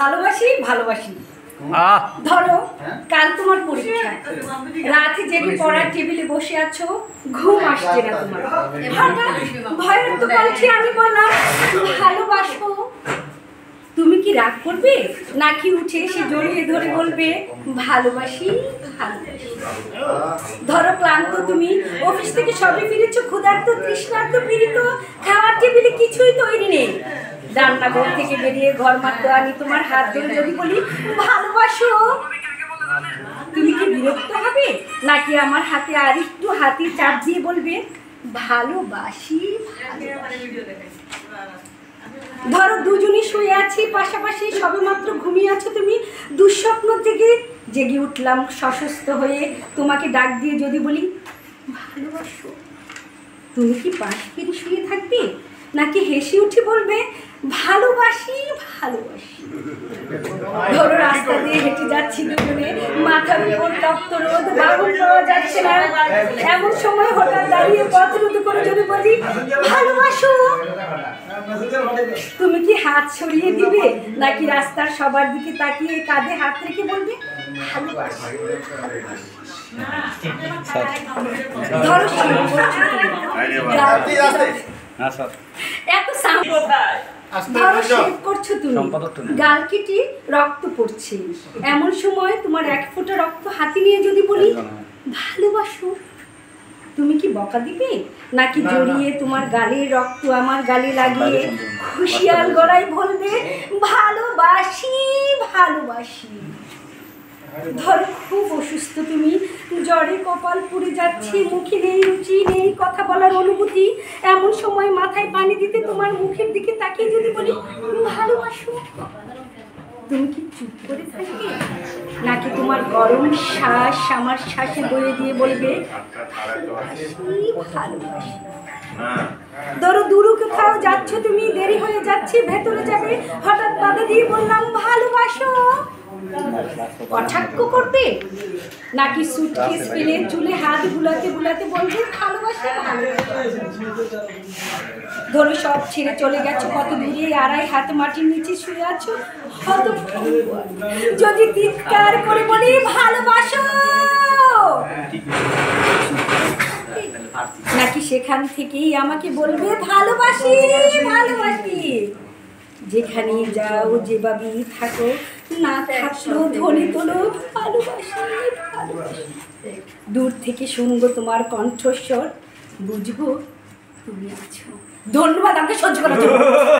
ভালোবাসি ভালোবাসি ধরো কাল তোমার পরীক্ষা। রাতে জেগে পড়ার টেবিলে বসে আছো ঘুম আসছে না তোমার। ভয়ের তো আমি বললাম ভালোবাসো তুমি কি রাগ করবে? নাকি উঠে এসে জড়িয়ে ধরে বলবে, ভালোবাসি ধরো ক্লান্ত তুমি, অফিস থেকে সবে ফিরেছো, ক্ষুধার্ত, তৃষ্ণার্ত, পীড়িত, খাওয়ার টেবিলে কিছুই তৈরি নেই। রান্নাঘর থেকে বেরিয়ে ঘর মারতে আনি তোমার হাত ধরে যদি বলি, ভালোবাসো তুমি কি বিরক্ত হবে? নাকি আমার হাতে আর একটু হাতে চাপ দিয়ে বলবে, ভালোবাসি ভালোবাসি ধরো দুজনই শুয়ে আছি, পাশাপাশি সবেমাত্র ঘুমিয়ে আছো তুমি। দুঃস্বপ্ন থেকে জেগে উঠলাম সশস্ত হয়ে। তোমাকে ডাক দিয়ে যদি বলি, ভালোবাসো, তুমি কি পাশ ফিরে শুয়ে থাকবে? নাকি হেসে উঠে বলবে, ভালোবাসি ভালোবাসি? ধরো রাস্তা দিয়ে হেঁটে যাচ্ছি দুজনে। মাথার উপর তপ্ত রোদ বাবুল পাওয়া যাচ্ছে না। এমন সময় হঠাৎ দাঁড়িয়ে পথ রোধ করে যদি বলি ভালোবাসো তুমি কি হাত ছড়িয়ে দিবে? নাকি রাস্তার সবার দিকে তাকিয়ে কাঁধে হাত রেখে বলবে ভালোবাসি ধরো এত সাম- ধরো শেভ করছ তুমি। গাল কেটে রক্ত পড়ছে। এমন সময় তোমার এক ফোঁটা রক্ত হাতে নিয়ে যদি বলি ভালোবাসো। তুমি কি বকা দিবে? নাকি জড়িয়ে তোমার গালের রক্ত আমার গালে লাগিয়ে খুশিয়াল গলায় বলবে ভালোবাসি ভালোবাসি। ধরো খুব অসুস্থ তুমি। জ্বরে কপাল পুড়ে যাচ্ছে, মুখে নেই, রুচি নেই, কথা বলার অনুভূতি। এমন সময় মাথায় পানি দিতে তোমার মুখের দিকে তাকিয়ে যদি বলি ভালোবাসো? তুমি কি চুপ করে থাকবে? নাকি তোমার গরম শ্বাস আমার শ্বাসে বয়ে দিয়ে বলবে ধরো দূরে কোথাও যাচ্ছ তুমি, দেরি হয়ে যাচ্ছে, ভেতরে যাবে, হঠাৎ বাধা দিয়ে বললাম, ভালোবাসো। কটাক্ষ করবে? নাকি সুটকেস ফেলে চুলে হাত বুলাতে বুলাতে বলবে, ভালোবাসে ধরো সব ছেড়ে চলে গেছো, কত দূরে আড়াই হাত মাটির নিচে শুয়ে আছো? হত যদি চিৎকার করে বলি, ভালোবাসো! নাকি সেখান থেকেই আমাকে বলবে, ভালোবাসি ভালোবাসি। যেখানে যাও, যেভাবেই থাকো না দূর থেকে শুনব তোমার কণ্ঠস্বর। বুঝব তুমি আছো। ধন্যবাদ আমাকে সহ্য করার জন্য।